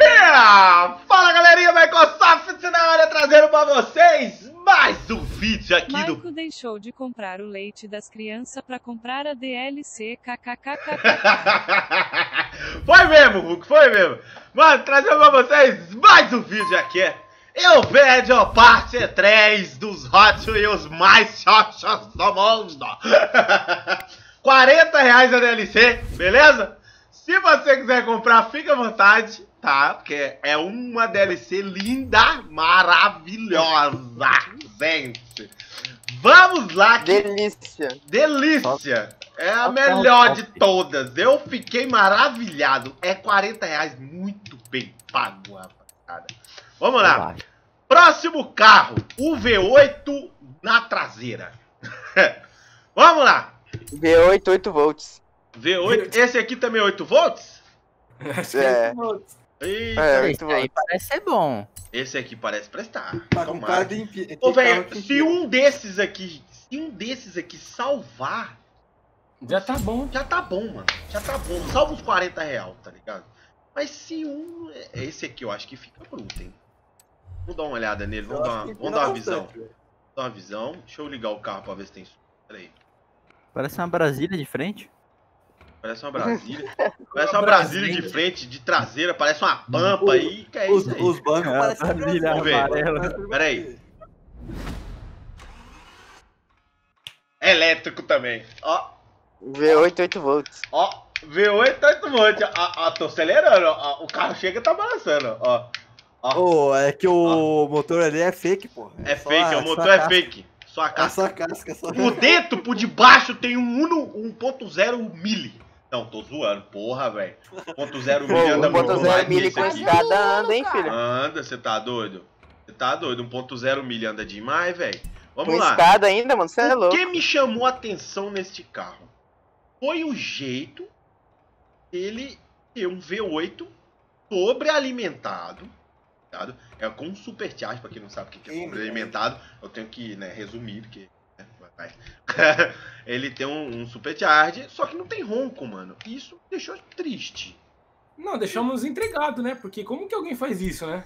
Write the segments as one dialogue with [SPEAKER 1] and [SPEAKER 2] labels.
[SPEAKER 1] Yeah! Fala galerinha, Microsoft na área trazendo pra vocês mais um vídeo aqui
[SPEAKER 2] Maico
[SPEAKER 1] do.
[SPEAKER 2] deixou de comprar o leite das crianças pra comprar a DLC kkkk.
[SPEAKER 1] foi mesmo, Hulk, foi mesmo. Mano, trazendo pra vocês mais um vídeo aqui. Eu vejo a parte 3 dos Hot Wheels mais xoxos do mundo. 40 reais a DLC, beleza? Se você quiser comprar, fica à vontade, tá? Porque é uma DLC linda, maravilhosa, gente. Vamos lá, que
[SPEAKER 3] Delícia.
[SPEAKER 1] delícia! É a melhor de todas. Eu fiquei maravilhado. É 40 reais, muito bem pago, rapaziada. Vamos lá. Próximo carro, o V8 na traseira. Vamos lá.
[SPEAKER 3] V8, 8 volts.
[SPEAKER 1] V8, esse aqui também é 8 volts?
[SPEAKER 3] É.
[SPEAKER 1] Eita,
[SPEAKER 3] É,
[SPEAKER 4] Esse
[SPEAKER 3] 8
[SPEAKER 4] aí
[SPEAKER 3] volts.
[SPEAKER 4] parece ser bom.
[SPEAKER 1] esse aqui parece prestar.
[SPEAKER 5] Tá com cara de impi...
[SPEAKER 1] Ô, velho, se um desses aqui, se um desses aqui salvar,
[SPEAKER 6] Já tá bom.
[SPEAKER 1] já tá bom, mano. Já tá bom. Salva uns 40 real, tá ligado? Mas se um. é- Esse aqui eu acho que fica bruto, hein? Vamos dar uma olhada nele, vamos dar uma, vamos dar uma visão.
[SPEAKER 5] velho.
[SPEAKER 1] Dar uma visão. Deixa eu ligar o carro pra ver se tem som. Pera aí.
[SPEAKER 4] Parece uma Brasília de frente.
[SPEAKER 1] Parece uma Brasília. Parece uma Brasília de frente, de traseira, parece uma pampa aí. Que é
[SPEAKER 5] Os,
[SPEAKER 1] isso aí.
[SPEAKER 5] os bancos
[SPEAKER 4] É,
[SPEAKER 5] parecem
[SPEAKER 4] Brasília
[SPEAKER 1] Vamos ver.
[SPEAKER 4] amarela.
[SPEAKER 1] Pera aí. Elétrico também. Ó,
[SPEAKER 3] V8, 8 volts.
[SPEAKER 1] ó. V8 tá de monte. Ó, ó, tô acelerando. Ó, o carro chega e tá balançando. Ó. Ó.
[SPEAKER 5] Ô, é que o motor ali é fake, pô.
[SPEAKER 1] É
[SPEAKER 5] só
[SPEAKER 1] fake,
[SPEAKER 5] a-
[SPEAKER 1] o motor
[SPEAKER 5] só a
[SPEAKER 1] é
[SPEAKER 5] casca.
[SPEAKER 1] fake. Só a
[SPEAKER 5] É
[SPEAKER 1] casca.
[SPEAKER 5] só a casca, só
[SPEAKER 1] Por dentro, por debaixo, tem um Uno 1.0 mili. Não, tô zoando, porra, velho. 1.0
[SPEAKER 3] Pô,
[SPEAKER 1] mili anda muito
[SPEAKER 3] 1.0
[SPEAKER 1] mais
[SPEAKER 3] mili
[SPEAKER 1] nisso
[SPEAKER 3] com
[SPEAKER 1] aqui.
[SPEAKER 3] escada anda, hein, filho?
[SPEAKER 1] Anda, você tá doido? Você tá doido? 1.0 mili anda demais, velho. Vamos
[SPEAKER 3] Com
[SPEAKER 1] lá.
[SPEAKER 3] escada ainda, mano, você é
[SPEAKER 1] O
[SPEAKER 3] louco.
[SPEAKER 1] que me chamou a atenção neste carro foi o jeito dele ter um V8 sobrealimentado. ligado? É com um supercharge, pra quem não sabe o que é sobrealimentado. Eu tenho que né, resumir, porque. Vai. Ele tem um, um supercharge, só que não tem ronco, mano. Isso deixou triste.
[SPEAKER 6] Não, deixamos entregado, né? Porque como que alguém faz isso, né?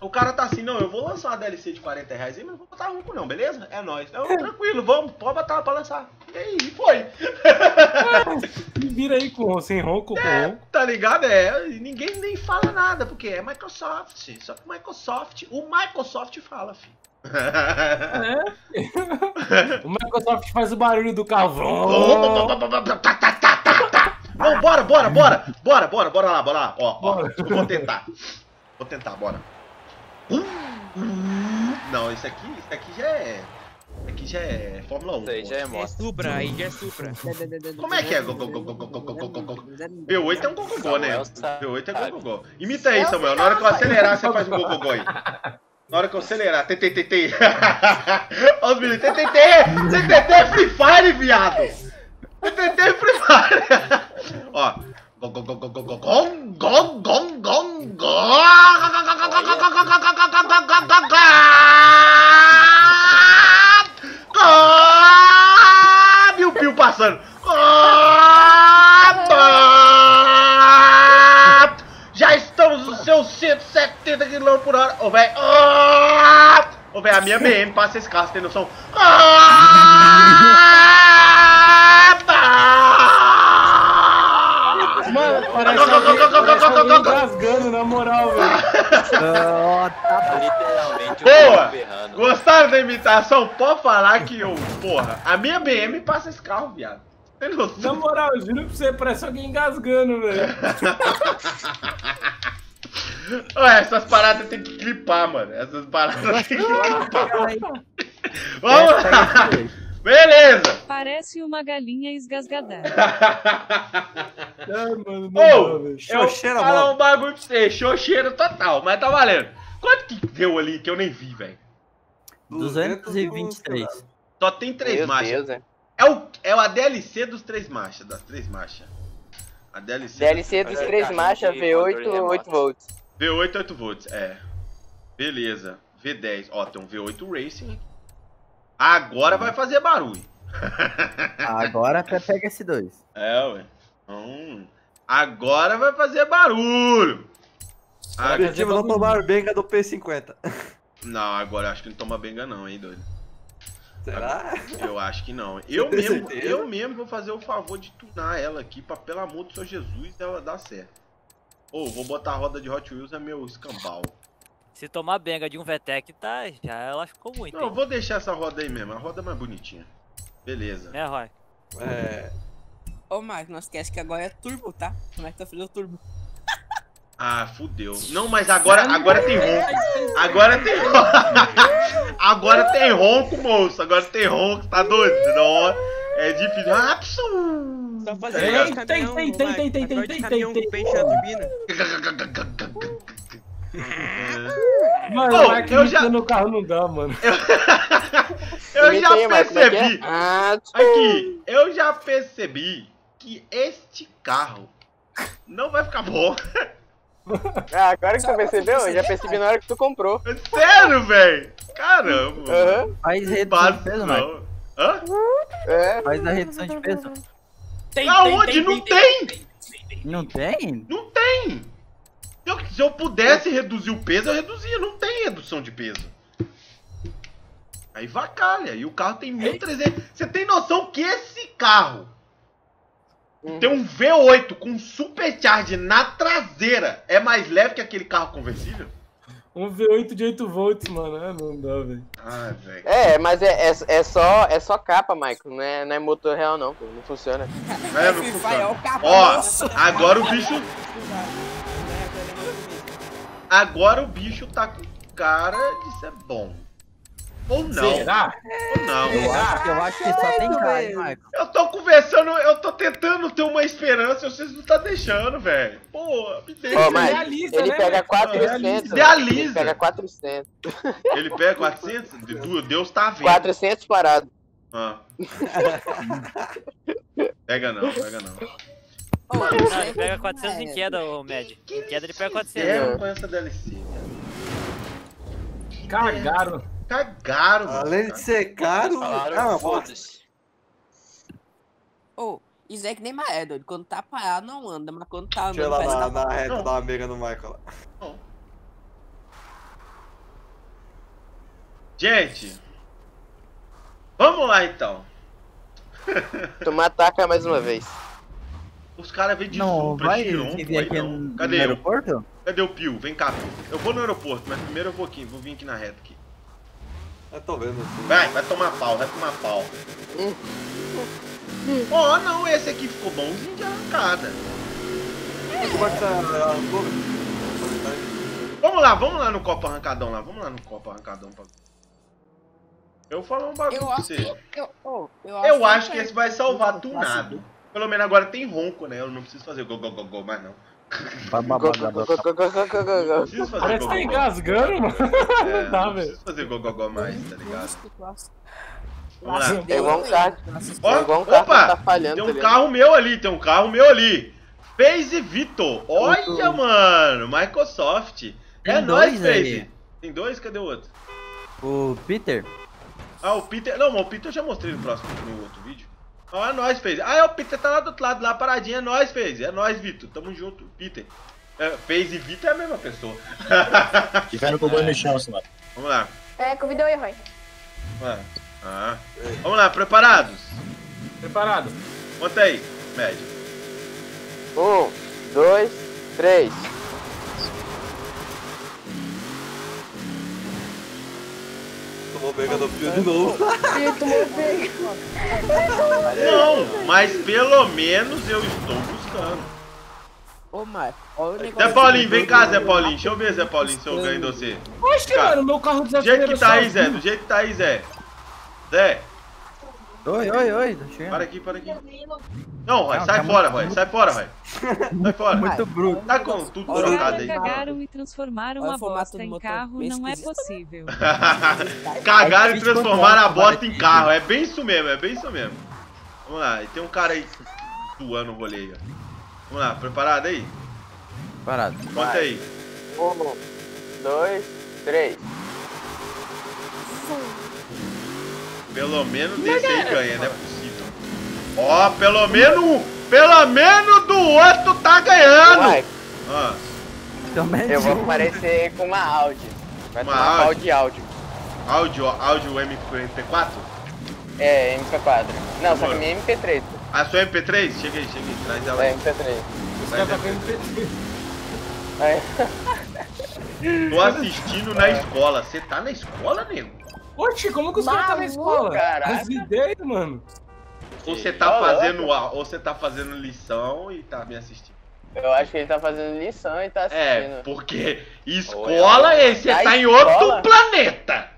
[SPEAKER 1] O cara tá assim, não, eu vou lançar uma DLC de 40 reais aí, mas não vou botar ronco não, beleza? É nóis. Não, tranquilo, vamos, pode botar pra lançar. E aí, foi.
[SPEAKER 6] Me vira aí com sem ronco, com ronco.
[SPEAKER 1] Tá ligado? É, ninguém nem fala nada, porque é Microsoft. Só que o Microsoft, o Microsoft fala, filho.
[SPEAKER 6] É. o Microsoft faz o barulho do carvão.
[SPEAKER 1] Não, bora, bora, bora! Bora, bora, bora lá, bora lá. Ó, ó, vou tentar. Vou tentar, bora. Hum, hum. Não, isso aqui, esse aqui já é. Aqui já é Fórmula 1.
[SPEAKER 3] Isso aí já é moto.
[SPEAKER 7] É Supra, aí já é Supra.
[SPEAKER 1] Como é que é? B8 é um gogogó, né? B8 é gogogó. Imita aí, Samuel. Na hora que eu acelerar, você faz um gogogó aí. Na hora que eu acelerar. Tentei. Olha os meninos. Tentei, tentei. Tentei Free Fire, viado. Tentei Free Fire. Ó. Go, go, go, go, go, go, gong, gong, gong, gong, gong. Por hora. Ô, velho. Ô, velho, a minha BM passa esse carro, você tem noção?
[SPEAKER 6] Mano, parece alguém engasgando, na moral, velho.
[SPEAKER 4] Tá
[SPEAKER 3] Literalmente,
[SPEAKER 1] Boa! Gostaram da imitação? Pode falar que eu, porra, a minha BM passa esse carro, viado. Tem
[SPEAKER 6] Na moral, eu juro pra você, parece alguém engasgando, velho.
[SPEAKER 1] Ué, essas paradas tem que clipar, mano. Essas paradas tem que clipar. Vamos lá. Beleza.
[SPEAKER 2] Parece uma galinha esgasgadada.
[SPEAKER 6] Ai, mano, não
[SPEAKER 1] Ô, eu vou falar um bagulho pra você. Xoxeiro total, mas tá valendo. Quanto que deu ali que eu nem vi, velho?
[SPEAKER 4] 223.
[SPEAKER 1] Só tem três
[SPEAKER 3] Meu
[SPEAKER 1] marchas.
[SPEAKER 3] Deus, é.
[SPEAKER 1] É, o, é a DLC dos três marchas, das três marchas. A DLC.
[SPEAKER 3] DLC dos três marchas, V8, 8 volts.
[SPEAKER 1] V8 8 volts, é. Beleza. V10. Ó, tem um V8 Racing. Agora vai fazer barulho.
[SPEAKER 4] Agora até pega esse dois.
[SPEAKER 1] É, ué. Hum. Agora vai fazer barulho. Ah,
[SPEAKER 5] Objetivo não tomar benga do P50.
[SPEAKER 1] não, agora eu acho que não toma benga não, hein, doido.
[SPEAKER 5] Será?
[SPEAKER 1] Eu acho que não. Eu mesmo,
[SPEAKER 5] certeza?
[SPEAKER 1] eu mesmo vou fazer o favor de tunar ela aqui pra, pelo amor do Senhor Jesus, ela dar certo. Ô, vou botar a roda de Hot Wheels, é meu escambau.
[SPEAKER 7] Se tomar benga de um VTEC, tá, já ela ficou muito,
[SPEAKER 1] Não,
[SPEAKER 7] hein?
[SPEAKER 1] vou deixar essa roda aí mesmo, a roda é mais bonitinha. Beleza.
[SPEAKER 7] né, Roy?
[SPEAKER 5] É.
[SPEAKER 8] Ô, Marco, não esquece que agora é turbo, tá? Como é que tá fazendo o turbo?
[SPEAKER 1] Ah, fudeu. Não, mas agora, agora tem ronco. Agora tem ronco. Agora tem ronco, moço. Agora tem ronco, tá doido? Não, é difícil. Rapson!
[SPEAKER 9] Só fazer
[SPEAKER 1] Tem,
[SPEAKER 9] papel de
[SPEAKER 6] tem,
[SPEAKER 9] caminhão,
[SPEAKER 6] tem, tem, tem, tem,
[SPEAKER 9] Papel de
[SPEAKER 6] tem,
[SPEAKER 9] caminhão
[SPEAKER 6] tem,
[SPEAKER 9] com peixe na turbina.
[SPEAKER 6] Mano,
[SPEAKER 1] Pô,
[SPEAKER 6] Mike
[SPEAKER 1] eu já-
[SPEAKER 6] no carro não dá, mano.
[SPEAKER 1] Eu já
[SPEAKER 3] mas como é que é?
[SPEAKER 1] percebi.
[SPEAKER 3] Ah,
[SPEAKER 1] Aqui, eu já percebi que este carro não vai ficar bom.
[SPEAKER 3] ah, agora que tu percebeu? Eu já percebi na hora que tu comprou.
[SPEAKER 1] Sério, velho? Caramba.
[SPEAKER 3] Aham.
[SPEAKER 4] Faz redução de peso.
[SPEAKER 1] Basão. Hã?
[SPEAKER 3] É.
[SPEAKER 4] Faz a redução de peso.
[SPEAKER 6] Tem,
[SPEAKER 1] Aonde? Não tem!
[SPEAKER 4] Não tem?
[SPEAKER 1] Não tem! Se eu, se eu pudesse reduzir o peso, eu reduzia. Não tem redução de peso. Aí vacalha. E o carro tem 1.300. Você tem noção que esse carro tem um V8 com supercharge na traseira é mais leve que aquele carro conversível?
[SPEAKER 6] Um V8 de 8 volts, mano. É, não dá, velho.
[SPEAKER 1] Ah, velho.
[SPEAKER 3] É, mas é, é, é só, é só capa, Michael. Não é, não é motor real, não. pô, Não funciona.
[SPEAKER 1] É, não funciona.
[SPEAKER 8] É o capa,
[SPEAKER 1] Ó,
[SPEAKER 8] nossa.
[SPEAKER 1] agora o bicho. Agora o bicho tá com cara de ser bom. Ou não.
[SPEAKER 6] Será?
[SPEAKER 1] Ou não.
[SPEAKER 4] Eu acho, eu acho que só tem cara, hein, Michael?
[SPEAKER 1] Eu tô conversando, eu tô tentando ter uma esperança, vocês não tá deixando, velho. Pô, me deixa.
[SPEAKER 3] Ó, mas
[SPEAKER 6] realista,
[SPEAKER 3] ele
[SPEAKER 6] né,
[SPEAKER 3] pega
[SPEAKER 6] velho?
[SPEAKER 3] 400.
[SPEAKER 1] Idealiza.
[SPEAKER 3] Ele pega 400.
[SPEAKER 1] Ele pega 400? Du- Deus tá vendo.
[SPEAKER 3] 400 parado.
[SPEAKER 1] Ah. Pega não, pega não.
[SPEAKER 8] Ô,
[SPEAKER 7] Não, ele pega 400 em
[SPEAKER 8] é,
[SPEAKER 7] queda, ô Med. Em queda ele pega 400.
[SPEAKER 1] Fizeram com essa DLC.
[SPEAKER 6] Cagaram.
[SPEAKER 1] Cagaram, mano.
[SPEAKER 5] Além de ser caro. Ah, uma bosta.
[SPEAKER 8] Ô, isso é que nem maré, doido. Quando tá parado, não anda. Mas quando tá
[SPEAKER 5] Deixa eu ir
[SPEAKER 8] andando,
[SPEAKER 5] lá
[SPEAKER 8] parece
[SPEAKER 5] na,
[SPEAKER 8] que tá
[SPEAKER 5] na reta
[SPEAKER 1] Não.
[SPEAKER 5] uma mega no Michael lá.
[SPEAKER 1] Gente, vamos lá então.
[SPEAKER 3] Tu me ataca mais uma vez.
[SPEAKER 1] Os caras vêm de
[SPEAKER 4] Não,
[SPEAKER 1] Supra,
[SPEAKER 4] vai
[SPEAKER 1] não.
[SPEAKER 4] no,
[SPEAKER 1] Cadê
[SPEAKER 4] no
[SPEAKER 1] eu?
[SPEAKER 4] aeroporto?
[SPEAKER 1] Cadê o Pio? Vem cá, Pio. Eu vou no aeroporto, mas primeiro eu vou aqui, vou vir aqui na reta aqui.
[SPEAKER 5] Eu tô vendo assim.
[SPEAKER 1] Vai, vai tomar pau, vai tomar pau. Ó, não, esse aqui ficou bonzinho de arrancada.
[SPEAKER 5] Como é que tá a curva?
[SPEAKER 1] Vamos lá, vamos lá no copo arrancadão lá, vamos lá no copo arrancadão. Pra... Eu vou falar um bagulho
[SPEAKER 8] Eu
[SPEAKER 1] pra
[SPEAKER 8] acho
[SPEAKER 1] você.
[SPEAKER 8] que. Eu, ô, eu
[SPEAKER 1] Eu
[SPEAKER 8] acho
[SPEAKER 1] acho que esse vai salvar tunado. Pelo menos agora tem ronco, né? Eu não preciso fazer go go go go mais não.
[SPEAKER 6] Parece que tá engasgando, mano. Não dá, velho.
[SPEAKER 1] preciso fazer go go go mais, tá ligado? Vamos lá.
[SPEAKER 3] É um carro.
[SPEAKER 1] Opa,
[SPEAKER 3] tá falhando,
[SPEAKER 1] tem um carro meu ali, tem um carro meu ali. Phase Vitor. Olha, mano, Microsoft. É nóis. Phase. Tem dois? Cadê o outro?
[SPEAKER 4] O Peter?
[SPEAKER 1] Ah, o Peter. Não, o Peter eu já mostrei no próximo, no outro Ah, é nóis, Phase. Ah, é, o Peter tá lá do outro lado, lá paradinho. É nóis, Phase. É nóis, Vitor. Tamo junto, Peter. É, Phase e Vitor é a mesma pessoa.
[SPEAKER 10] Ficaram com o no chão, senhor.
[SPEAKER 1] Vamos lá.
[SPEAKER 11] É, convidou o Roy.
[SPEAKER 1] Vamos lá. Ah. Vamos lá, preparados?
[SPEAKER 6] Preparado.
[SPEAKER 1] Conta aí, médio.
[SPEAKER 3] Um, dois, três.
[SPEAKER 5] Tomou benga do Pio de novo.
[SPEAKER 1] Não, mas pelo menos eu estou buscando.
[SPEAKER 8] Ô, Marco, olha o
[SPEAKER 1] Zé
[SPEAKER 8] negócio.
[SPEAKER 1] Paulinho, vem cá, Zé Paulinho. Deixa eu ver, Zé Paulinho, se eu ganho de você.
[SPEAKER 6] Oxe, mano, meu carro
[SPEAKER 1] Do jeito
[SPEAKER 6] desacelerou
[SPEAKER 1] que tá aí. Zé. Do jeito que tá aí, Zé. Zé,
[SPEAKER 4] Oi, oi, oi. Tô chegando.
[SPEAKER 1] para aqui, para aqui. Não, Roy,
[SPEAKER 4] Não,
[SPEAKER 1] sai
[SPEAKER 4] tá
[SPEAKER 1] fora, Roy. Sai fora, Roy. Sai fora.
[SPEAKER 4] Muito bruto.
[SPEAKER 1] Tá com tudo
[SPEAKER 8] Olha,
[SPEAKER 1] trocado aí.
[SPEAKER 2] cagaram e transformaram
[SPEAKER 8] Olha
[SPEAKER 2] a bosta em carro, não é possível.
[SPEAKER 1] Cagaram e transformaram a bosta em carro. É bem isso mesmo, é bem isso mesmo. Vamos lá, e tem um cara aí suando o rolê aí, ó. Vamos lá, preparado aí?
[SPEAKER 4] Parado.
[SPEAKER 1] Conta aí.
[SPEAKER 3] Um, dois, três.
[SPEAKER 1] Pelo menos desse aí ganha, não é possível. Ó, pelo menos um. Pelo menos do outro tá ganhando.
[SPEAKER 4] Também
[SPEAKER 3] Eu vou aparecer com uma Audi. Vai
[SPEAKER 1] Uma
[SPEAKER 3] tomar pau
[SPEAKER 1] Audi?
[SPEAKER 3] de áudio.
[SPEAKER 1] Áudio, áudio MP4?
[SPEAKER 3] É, MP4. Não, só que minha é MP3.
[SPEAKER 1] A sua MP3? Chega aí, chega aí, traz ela
[SPEAKER 3] É,
[SPEAKER 1] aí.
[SPEAKER 3] MP3.
[SPEAKER 6] Os caras tá vendo PT.
[SPEAKER 3] Aí.
[SPEAKER 1] Tô assistindo na escola. Você tá na escola, nego?
[SPEAKER 6] Oxe, como que os caras tá na escola?
[SPEAKER 3] caraca.
[SPEAKER 6] As ideias, mano.
[SPEAKER 1] Ou você tá fazendo a- ou você tá fazendo lição e tá me assistindo?
[SPEAKER 3] Eu acho que ele tá fazendo lição e tá
[SPEAKER 1] É,
[SPEAKER 3] assistindo.
[SPEAKER 1] porque escola é você tá em outro planeta.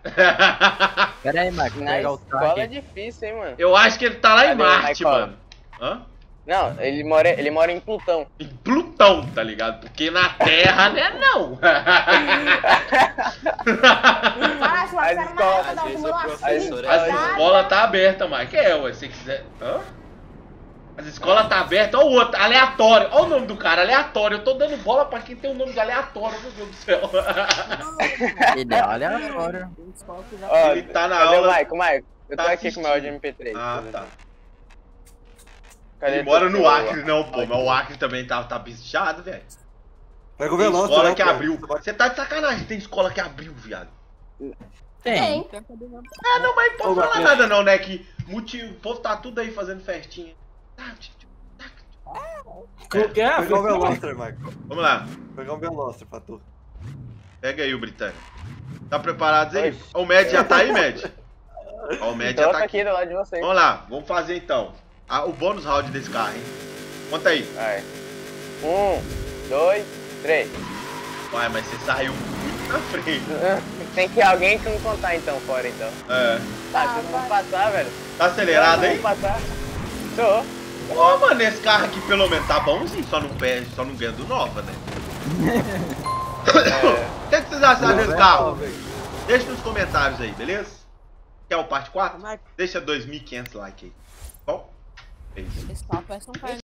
[SPEAKER 4] Pera aí, Marco.
[SPEAKER 3] Na escola é difícil, hein, mano.
[SPEAKER 1] Eu acho que ele tá lá em
[SPEAKER 3] Cadê,
[SPEAKER 1] Marte,
[SPEAKER 3] Michael?
[SPEAKER 1] mano. Hã?
[SPEAKER 3] Não, ele mora, ele mora em Plutão.
[SPEAKER 1] Em Plutão, tá ligado? Porque na Terra, né, não.
[SPEAKER 5] Professor é
[SPEAKER 1] As
[SPEAKER 5] assim.
[SPEAKER 1] escolas tá aberta, Mike. É, ué, se quiser. Hã? As escolas tá aberta. Ó o outro, aleatório. Ó o nome do cara, aleatório. Eu tô dando bola pra quem tem o nome de aleatório, meu Deus do céu.
[SPEAKER 4] Ele é aleatório.
[SPEAKER 1] Ele tá na aula-
[SPEAKER 3] o Maico? Maico, eu tô
[SPEAKER 1] tá
[SPEAKER 3] aqui com o meu
[SPEAKER 1] assistindo.
[SPEAKER 3] MP3.
[SPEAKER 1] Ah, tá.
[SPEAKER 3] Cadê
[SPEAKER 1] Ele mora no? Acre, não, pô. Mas o Acre também tá, tá bichado, velho.
[SPEAKER 5] Pega o
[SPEAKER 1] Tem
[SPEAKER 5] Veloster,
[SPEAKER 1] escola
[SPEAKER 5] né,
[SPEAKER 1] que
[SPEAKER 5] pô?
[SPEAKER 1] abriu.
[SPEAKER 5] Você
[SPEAKER 1] tá de sacanagem, tem escola que abriu, viado.
[SPEAKER 4] Tem.
[SPEAKER 1] Ah, não, mas não pode falar nada não, né? Que motivo, o povo tá tudo aí fazendo festinha. Tá,
[SPEAKER 6] que é?
[SPEAKER 5] Pegar o Veloster, Michael.
[SPEAKER 1] Vamos lá,
[SPEAKER 5] Pegar um Veloster pra tu.
[SPEAKER 1] pega aí o Britânico. Tá preparados aí?
[SPEAKER 3] Oxe.
[SPEAKER 1] Ó, o Med já tá aí, Med? Ó, o Med já tá
[SPEAKER 3] aqui
[SPEAKER 1] aqui.
[SPEAKER 3] do lado de vocês.
[SPEAKER 1] Vamos lá, vamos fazer então. Ah, o bônus round desse carro, hein? Conta aí.
[SPEAKER 3] Vai. Um, dois, três.
[SPEAKER 1] Uai, mas você saiu muito na frente.
[SPEAKER 3] Tem que alguém que não contar então fora então.
[SPEAKER 1] É.
[SPEAKER 3] Tá, vocês vão passar, velho.
[SPEAKER 1] Tá acelerado aí?
[SPEAKER 3] Vão passar. Tô.
[SPEAKER 1] Ô, mano, esse carro aqui pelo menos tá bonzinho, só não perde, só não ganha do Nova, né? O que, que vocês acharam desse carro? Deixa nos comentários aí, beleza? Quer o parte 4? Deixa 2.500 likes aí. Bom? É isso.
[SPEAKER 8] Esse